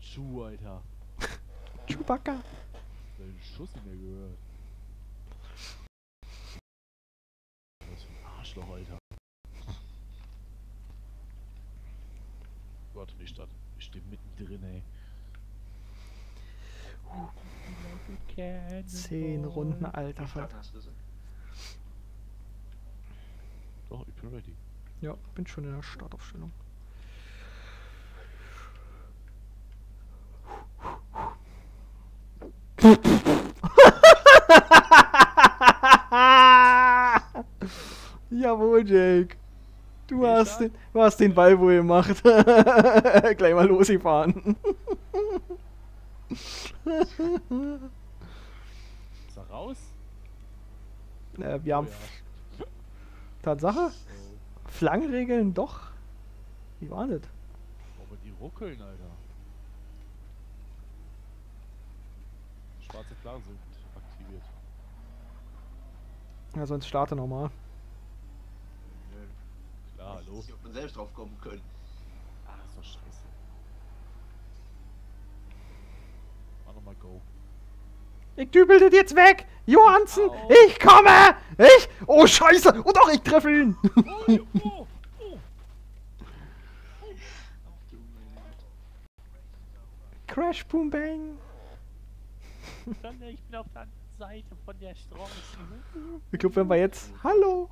Chu, Alter. Chewbacca. Dein Schuss in mir gehört. Was für ein Arschloch, Alter. Gott, die Stadt. Ich stehe mittendrin, ey. Zehn Runden, alter gesagt. Doch, ich bin ready. Ja, bin schon in der Startaufstellung. Jawohl, Jake. Du hast, den, du hast den Ball wohl gemacht. Gleich mal losgefahren. Ist er raus? äh, wir haben Oh ja. Tatsache, Oh. Flangenregeln doch. Wie war das? Aber die ruckeln, Alter. Schwarze Flaggen sind aktiviert. Ja, sonst starte nochmal. Nö. Klar, hallo. Ich hätte selbst drauf kommen können. Ah, ist doch scheiße. Mach nochmal Go. Ich dübel das jetzt weg! Johansen, Au. ich komme! Ich! Oh, scheiße! Und auch ich treffe ihn! Oh, oh, oh. Ach Crash, boom, bang! Sonne, ich bin auf der anderen Seite von der Straße. Ich glaube, wenn wir jetzt... Hallo!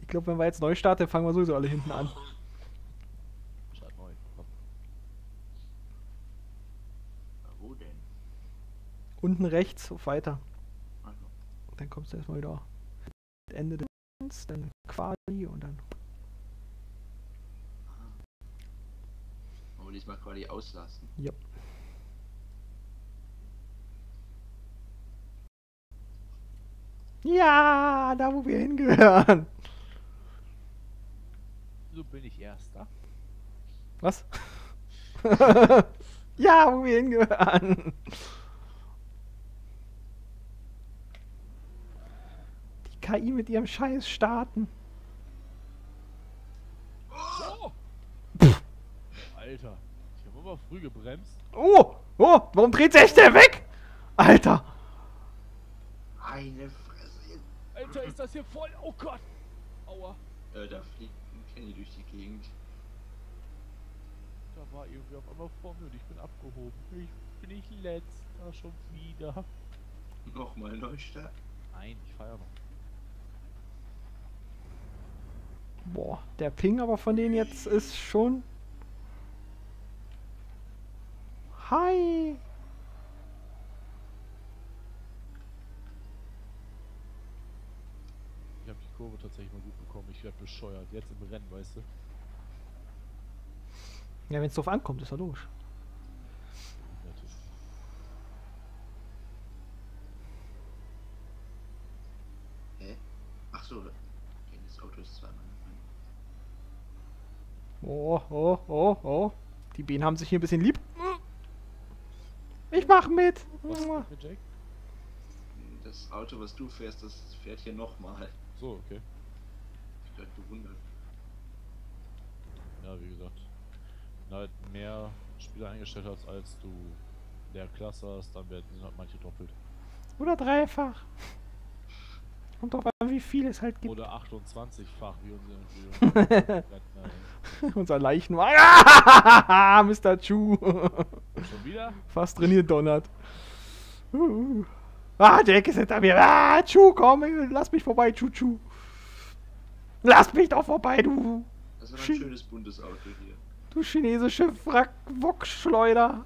Ich glaube, wenn wir jetzt neu starten, fangen wir sowieso alle hinten an. Start neu. Komm. Wo denn? Unten rechts, auf weiter. Also, Dann kommst du erstmal wieder. Ende des dann Quali und dann... wollen wir diesmal quasi auslassen. Ja. Ja, da wo wir hingehören. So bin ich Erster. Was? ja, wo wir hingehören. Die KI mit ihrem Scheiß starten. Oh! Alter, ich habe aber früh gebremst. Oh, oh, warum dreht sich der weg? Alter. Eine. Alter, ist das hier voll? Oh Gott! Aua. Äh, da fliegt ein Kenny durch die Gegend. Da war irgendwie auf einmal vor mir und ich bin abgehoben. Ich bin ich letzter schon wieder. Nochmal Neustart. Nein, ich feier noch. Boah, der Ping aber von denen jetzt ist schon... Hi. Ich habe die Kurve tatsächlich mal gut bekommen. Ich werde bescheuert. Jetzt im Rennen, weißt du? Ja, wenn es drauf ankommt, ist er logisch. Hä? Ach so. Das Auto ist zweimal. Oh, oh, oh, oh. Die Bienen haben sich hier ein bisschen lieb. Ich mach mit. Was? Das Auto, was du fährst, das fährt hier nochmal. So, okay. Ich bin bewundert. Ja, wie gesagt. Wenn du halt mehr Spieler eingestellt hast, als du der Klasse hast, dann werden halt manche doppelt. Oder dreifach. Kommt drauf an, wie viel es halt gibt. Oder 28-fach, wie unsere. Unser Leichen war. Ah, Mr. Chu. Schon wieder? Fast drin gedonnert. Uh. Ah, Jack ist hinter mir. Ah, Chu, komm, lass mich vorbei, Chu, Chu. Lass mich doch vorbei, du. Das war ein Schi- schönes buntes Auto hier. Du chinesische Wrack-Wok-Schleuder.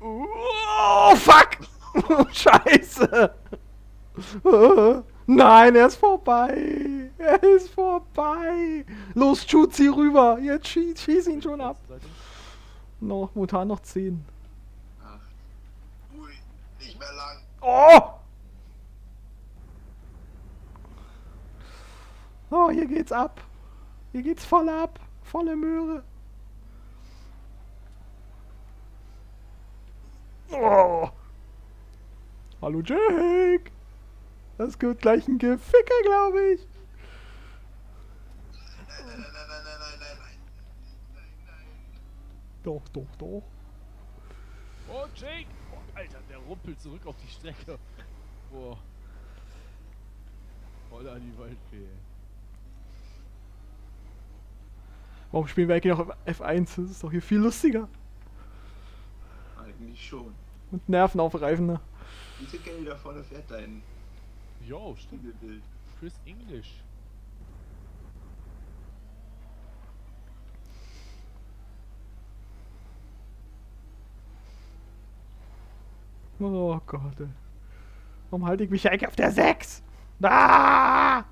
Oh, fuck! Scheiße! Nein, er ist vorbei! Er ist vorbei! Los, Chu, zieh rüber! Jetzt schieß, schieß ihn schon ab! Noch, momentan noch 10. Nicht mehr lang. Oh! Oh, hier geht's ab. Hier geht's voll ab. Volle Möhre. Oh. Hallo Jake. Das gibt gleich ein Geficke, glaube ich. Nein, nein, nein, nein, nein, nein, nein. Nein, nein. Doch, doch, doch. Oh, Jake! Alter, der rumpelt zurück auf die Strecke. Boah. Voll die Waldfee. Warum spielen wir eigentlich noch F1? Das ist doch hier viel lustiger Eigentlich schon. und nervenaufreifender. Wie viel Geld da vorne fährt dein Jo, stimmt. Spiegelbild? Chris English. Oh Gott. Warum halte ich mich eigentlich auf der 6? Ah!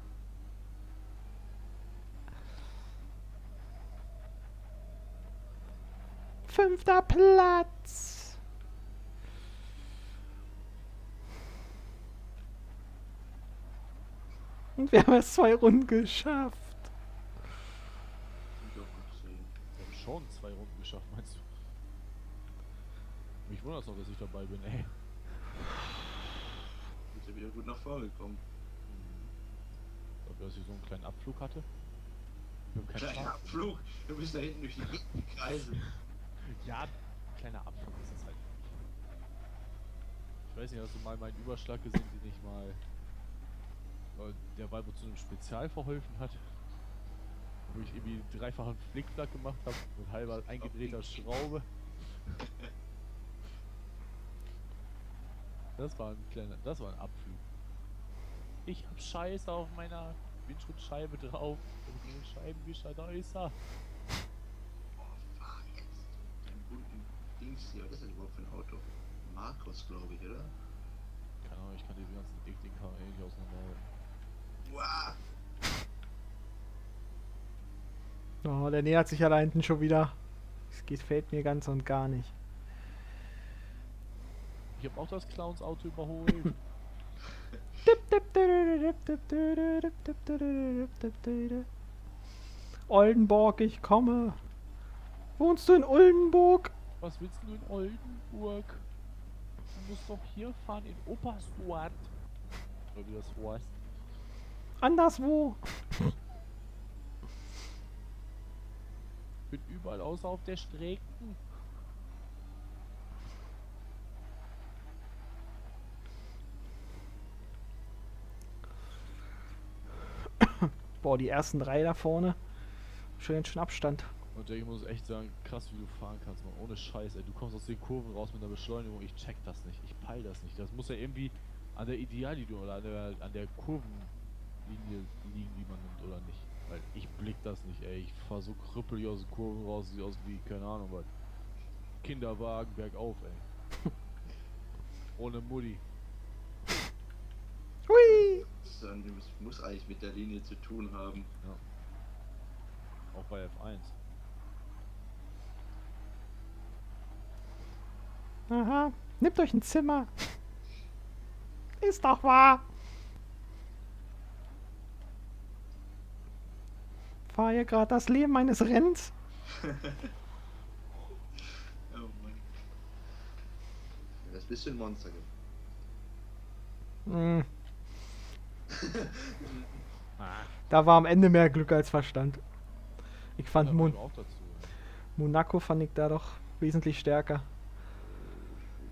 Fünfter Platz. Und wir haben erst zwei Runden geschafft. Wir haben schon zwei Runden geschafft, meinst du? Mich wundert es auch, dass ich dabei bin, ey. Ist ja wieder gut nach vorne gekommen. Dafür, dass ich so einen kleinen Abflug hatte. Ich Kleiner Schaden. Abflug. Du bist da hinten durch die kreisen. Ja, kleiner Abflug ist das halt. Ich weiß nicht, hast du mal meinen Überschlag gesehen, den ich mal. Der Ball zu einem Spezial verholfen hat. Wo ich irgendwie einen dreifachen Flickflack gemacht habe mit halber eingedrehter Schraube. Das war ein kleiner, das war ein Abflug. Ich hab Scheiße auf meiner Windschutzscheibe drauf. Und den Scheibenwischer, da ist er. Boah, fahr jetzt. Dein bunten Dings hier. Was ist das überhaupt für ein Auto? Markus, glaube ich, oder? Keine Ahnung, ich kann diese ganzen Karren eh nicht auseinanderhalten. Wow. Oh, der nähert sich ja da hinten schon wieder. Es gefällt mir ganz und gar nicht. Ich hab auch das Clowns-Auto überholt. Oldenburg, ich komme. Wohnst du in Oldenburg? Was willst du in Oldenburg? Du musst doch hier fahren in Oberstwart. Oder wie das heißt. Anderswo. Bin überall außer auf der Strecke. Boah, die ersten drei da vorne. Schön schön Abstand. Und ich muss echt sagen, krass wie du fahren kannst, man. Ohne Scheiß, ey. Du kommst aus den Kurven raus mit einer Beschleunigung. Ich check das nicht. Ich peil das nicht. Das muss ja irgendwie an der Ideallinie oder an der, an der Kurvenlinie liegen, die man nimmt oder nicht. Weil ich blick das nicht, ey. Ich fahr so krüppelig aus den Kurven raus, sieht aus wie, keine Ahnung, was. Kinderwagen bergauf, ey. Ohne Mutti. Hui! Das muss eigentlich mit der Linie zu tun haben. Auch bei F1. Aha. Nehmt euch ein Zimmer. Ist doch wahr. Fahr hier gerade das Leben eines Rennens. Oh Mann. Das bist du ein Monster. Hm. Da war am Ende mehr Glück als Verstand. Ich fand Ja, Mon. Monaco fand ich da doch wesentlich stärker.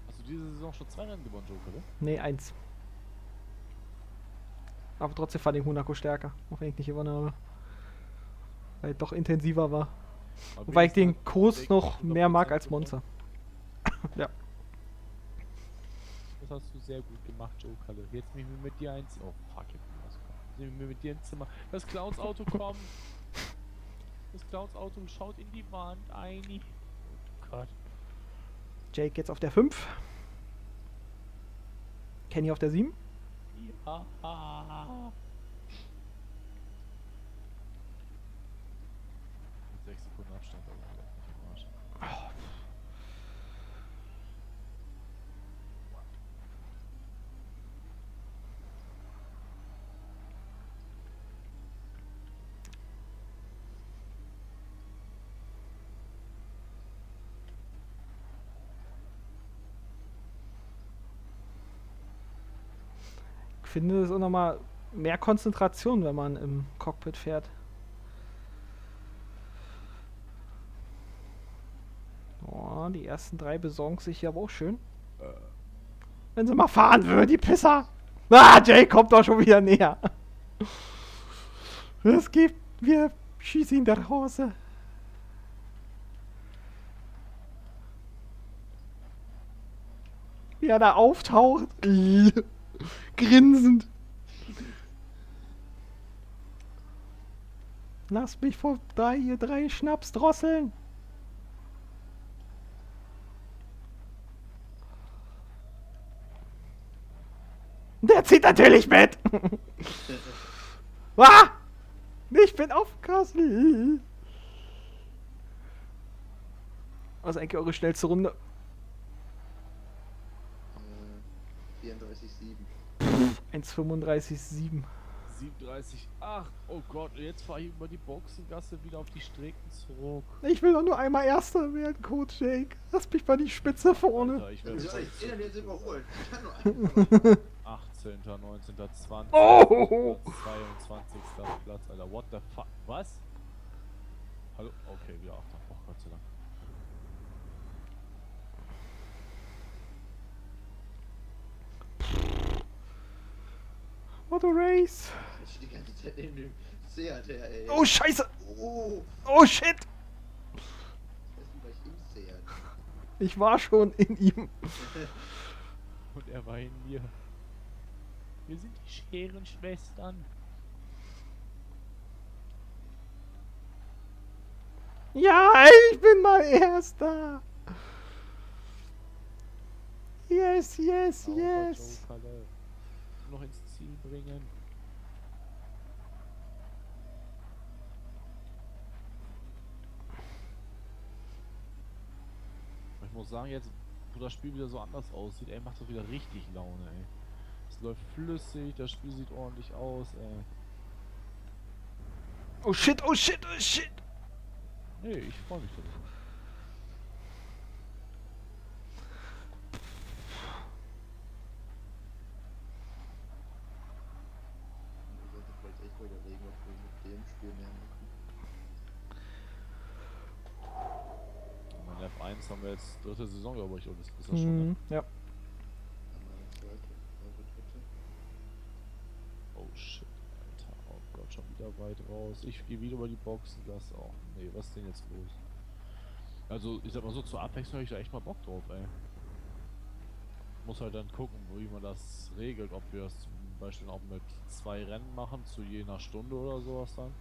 Hast du diese Saison schon zwei Rennen gewonnen, Joker, oder? Nee, eins. Aber trotzdem fand ich Monaco stärker, auch wenn ich nicht gewonnen habe. Weil doch intensiver war. Aber Wobei ich den Kurs noch 100% mehr mag als gewonnen. Monza. ja. Das hast du sehr gut gemacht, Joe Kalle. Jetzt nehmen wir mit dir eins. Oh fuck, jetzt bin ich rausgekommen. Jetzt nehmen wir mit dir ins Zimmer. Das Clowns Auto kommt. Das Clowns Auto schaut in die Wand ein. Oh Gott. Jake jetzt auf der 5. Kenny auf der 7. Ja. Mit sechs Sekunden Abstand, aber leck mich am Arsch. Ich finde es auch nochmal mehr Konzentration, wenn man im Cockpit fährt. fahren. Die ersten drei besorgen sich hier aber auch schön. Wenn sie mal fahren würden, die Pisser. Ah, Jay kommt doch schon wieder näher. Es gibt, wir schießen ihn nach Hause. Wie er da auftaucht. Grinsend. Lass mich vorbei, ihr drei Schnapsdrosseln. Der zieht natürlich mit. ah! Ich bin auf Kassel. Was ist eigentlich eure schnellste Runde? 1,35,7. 37, 8. Oh Gott, jetzt fahre ich über die Boxengasse wieder auf die Strecken zurück. Ich will doch nur einmal Erster werden, Coach Jake. Lass mich bei die Spitze vorne. Alter, ich werde ja, jetzt überholen. Ich kann nur 18., 19., 20., oh! 22. Platz, Alter. What the fuck? Was? Hallo? Okay, wieder 18. What a race. Ich stehe die ganze Zeit neben dem Seat her, ey. Oh, scheiße. Oh, Oh, shit. ich war schon in ihm. Und er war in mir. Wir sind die Scherenschwestern. Ja, ich bin mal Erster. Yes, yes, yes. Noch ins Ziel bringen. Ich muss sagen, jetzt, wo das Spiel wieder so anders aussieht, ey, macht das wieder richtig Laune, ey. Es läuft flüssig, das Spiel sieht ordentlich aus, ey. Oh shit, oh shit, oh shit. Nee, ich freue mich darüber. 1 haben wir jetzt dritte Saison, glaube ich, oder ist, das schon? Mhm, ne? Ja. Oh, oh schon wieder weit raus. Ich gehe wieder über die Boxen, Das auch. Nee, was ist denn jetzt los? Also, ich sag mal so, zur Abwechslung habe ich da echt mal Bock drauf, ey. Muss halt dann gucken, wie man das regelt. Ob wir es zum Beispiel auch mit zwei Rennen machen, zu jener Stunde oder sowas dann.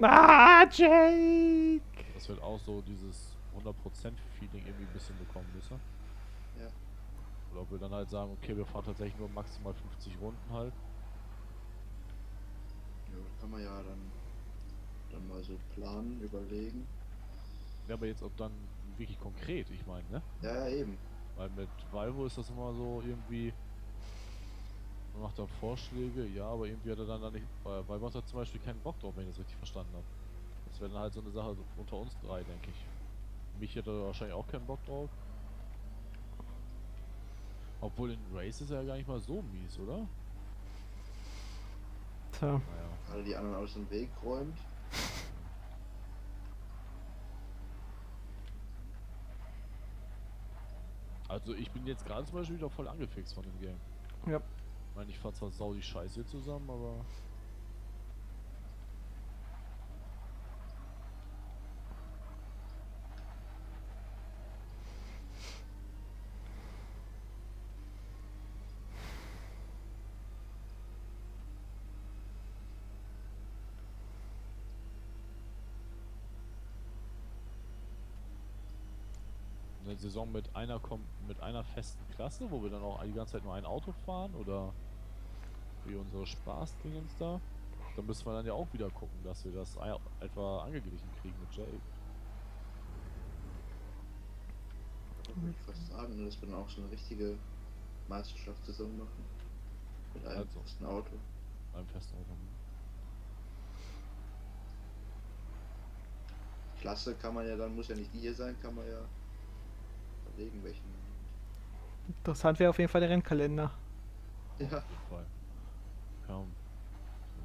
Ah, Jake! Das wird auch so dieses 100% Feeling irgendwie ein bisschen bekommen müssen. Ja. Oder ob wir dann halt sagen, okay, wir fahren tatsächlich nur maximal 50 Runden halt. Ja, kann man ja dann, dann mal so planen, überlegen. Ja, aber jetzt ob dann wirklich konkret, ich meine, ne? Ja, ja, eben. Weil mit Valvo ist das immer so irgendwie. Man macht dann Vorschläge, ja, aber irgendwie hat er dann da nicht. Weil Valvo hat zum Beispiel keinen Bock drauf, wenn ich das richtig verstanden habe. Das wäre dann halt so eine Sache unter uns drei, denke ich. Mich hätte wahrscheinlich auch keinen Bock drauf. Obwohl in Race ist er ja gar nicht mal so mies, oder? Tja. Naja. Alle die anderen aus dem Weg räumt. Also ich bin jetzt gerade zum Beispiel wieder voll angefixt von dem Game. Ja. Ich meine, ich fahr zwar sau die Scheiße zusammen, aber. Eine Saison mit einer kom mit einer festen Klasse, wo wir dann auch die ganze Zeit nur ein Auto fahren oder wie unsere Spaßdingens da. Da müssen wir dann ja auch wieder gucken, dass wir das etwa angeglichen kriegen mit Jake. Würde ich fast sagen, dass wir dann auch so eine richtige Meisterschaftssaison machen. Mit einem Also. festen Auto. Beim festen Auto. Klasse kann man ja dann, muss ja nicht die hier sein, kann man ja überlegen, welchen. Interessant wäre auf jeden Fall der Rennkalender. Ja, jeden Fall. Ja, sagen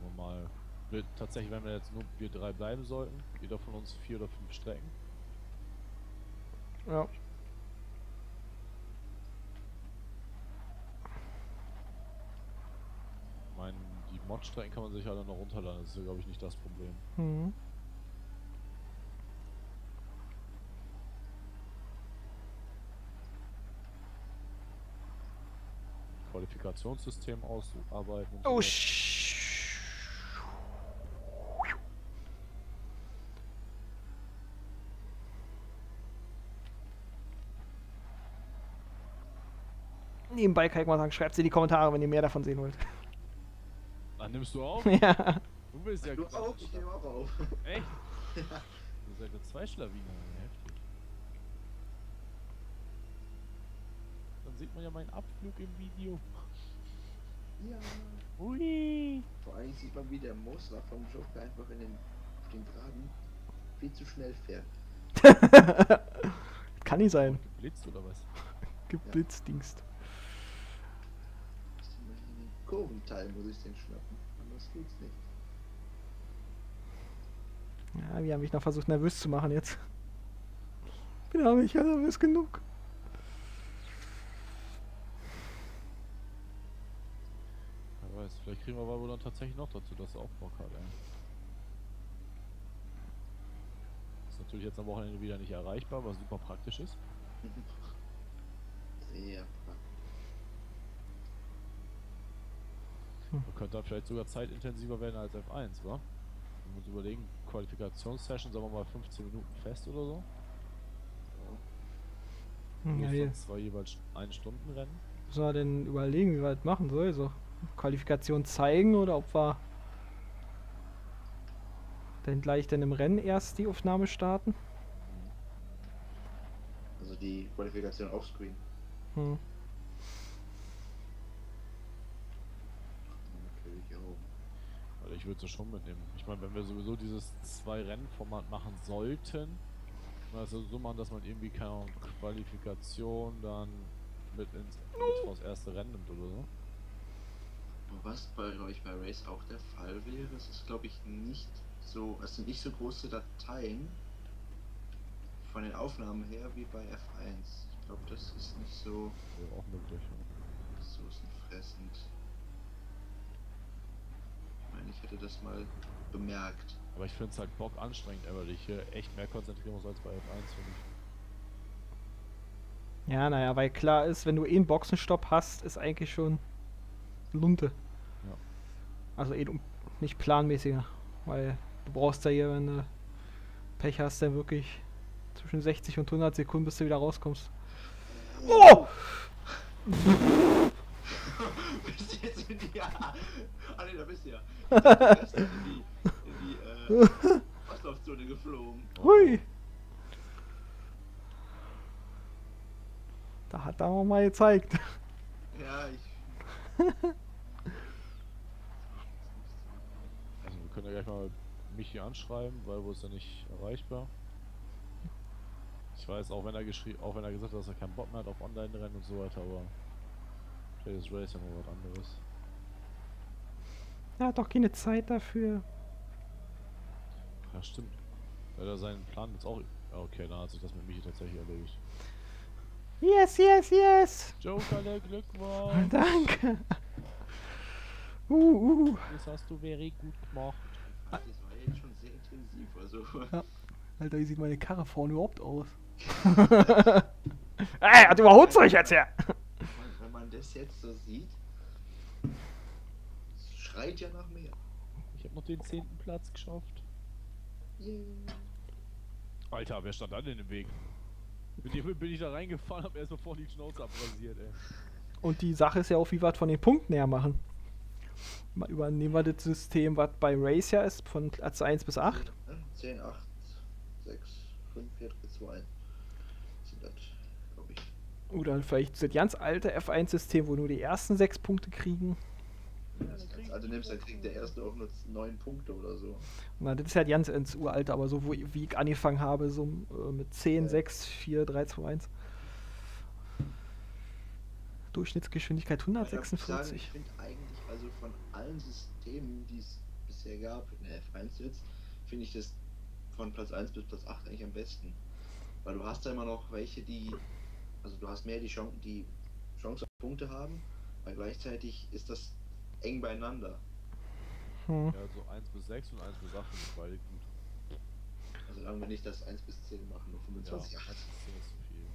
wir mal. Wir, tatsächlich, wenn wir jetzt nur wir drei bleiben sollten, jeder von uns vier oder fünf Strecken. Ja. Ich meine, die Mod-Strecken kann man sich alle noch runterladen, das ist ja glaube ich nicht das Problem. Mhm. Qualifikationssystem ausarbeiten. und Oh, Nebenbei kann ich mal sagen, schreibt sie in die Kommentare, wenn ihr mehr davon sehen wollt. Dann nimmst du auf? ja. Du willst ja Du auch, ich nehme auch auf. Echt? Du bist ja eine Zweischlawine, heftig. Dann sieht man ja meinen Abflug im Video. Ja. Ui! Vor allem sieht man, wie der Mosler vom Joker einfach in den, auf den Graden viel zu schnell fährt. Kann nicht sein. Geblitzt oder was? Man in den Kurventeil muss ich den schnappen. Anders geht's nicht. Ja, wir haben mich noch versucht nervös zu machen jetzt. Bin aber nicht nervös genug. Weiß, vielleicht kriegen wir aber wohl dann tatsächlich noch dazu, dass er auch Bock hat, ey. Ist natürlich jetzt am Wochenende wieder nicht erreichbar, was super praktisch ist. Sehr praktisch. Man könnte dann vielleicht sogar zeitintensiver werden als F1, wa? Wenn wir uns überlegen, Qualifikationssession, sagen wir mal 15 Minuten fest oder so. Ja, dann zwei jeweils ein Stunden Rennen. Müssen wir denn überlegen, wie das machen sollen? So Qualifikation zeigen oder ob wir dann gleich dann im Rennen erst die Aufnahme starten? Also die Qualifikation offscreen. Hm. Natürlich auch. Weil ich würde es schon mitnehmen. Ich meine, wenn wir sowieso dieses zwei Rennen-Format machen sollten, also so machen, dass man irgendwie keine Qualifikation dann mit ins mit aufs erste Rennen nimmt oder so. Was bei euch bei Race auch der Fall wäre, es ist glaube ich nicht so, es sind nicht so große Dateien von den Aufnahmen her wie bei F1. Ich glaube, das ist nicht so Wäre auch möglich. Ja. ressourcenfressend. Ich meine, ich hätte das mal bemerkt. Aber ich finde es halt Bock anstrengend, weil ich hier echt mehr konzentrieren muss als bei F1, finde ich. Ja, naja, weil klar ist, wenn du eh einen Boxenstopp hast, ist eigentlich schon Lunte. Ja. Also eh nicht planmäßiger, weil du brauchst ja hier, wenn du Pech hast, dann wirklich zwischen 60 und 100 Sekunden, bis du wieder rauskommst. Oh! bist du jetzt in die. Ah, ne, da bist du ja. Du bist in die, in die äh, Auslaufzone geflogen. Hui! Da hat er mal gezeigt. Ja, ich. Also wir können ja gleich mal Michi anschreiben, weil wo ist er nicht erreichbar. Ich weiß, auch wenn er geschrieben, auch wenn er gesagt hat, dass er keinen Bock mehr hat auf Online-Rennen und so weiter, aber vielleicht ist Race ja mal was anderes. Er hat doch keine Zeit dafür. Ja, stimmt. Weil er seinen Plan jetzt auch. Okay, dann hat sich das mit Michi tatsächlich erledigt. Yes, yes, yes! Joker, der Glückwunsch! Danke! Uh, uh. Das hast du very gut gemacht. Das war jetzt schon sehr intensiv. Also. Ja. Alter, wie sieht meine Karre vorne überhaupt aus? Ey, hat überholt euch jetzt her! Wenn- man das jetzt so sieht, schreit ja nach mehr. Ich habe noch den zehnten Platz geschafft. Yeah. Alter, wer stand da denn im Weg? Mit dem bin ich da reingefahren, hab erstmal vorne die Schnauze abrasiert, ey. Und die Sache ist ja auch, wie wir es von den Punkten her machen. Übernehmen wir das System, was bei Race ja ist, von Platz 1 bis 8. 10, 8, 6, 5, 4, 3, 2, 1. Sind das, glaube ich. Oder vielleicht das ganz alte F1-System, wo nur die ersten 6 Punkte kriegen. Ganz alte nimmst, dann kriegt der erste auch nur 9 Punkte oder so. Na, das ist halt ganz ins Uralte, aber so wo, wie ich angefangen habe, so äh, mit 10, Ja. 6, 4, 3, 2, 1. Durchschnittsgeschwindigkeit Aber da muss ich sagen, 146. Ich finde eigentlich, also von allen Systemen, die es bisher gab in der F1 jetzt, finde ich das von Platz 1 bis Platz 8 eigentlich am besten. Weil du hast da immer noch welche, die. Also du hast mehr die Chance, die Chance auf Punkte haben, weil gleichzeitig ist das eng beieinander. Hm. Ja, so 1 bis 6 und 1 bis 8 sind beide gut. Also sagen wir nicht das 1 bis 10 machen, nur Ja, 25, 1 8. bis 10 ist zu viel.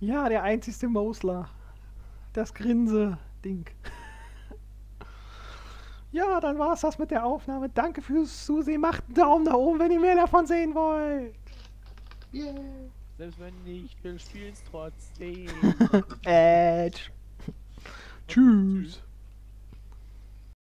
Ja, der einzigste Mosler. Das Grinse-Ding. Ja, dann war's das mit der Aufnahme. Danke fürs Zusehen. Macht einen Daumen nach oben, wenn ihr mehr davon sehen wollt. Yeah. Selbst wenn nicht, wir spielen es trotzdem. Edge. Tschüss.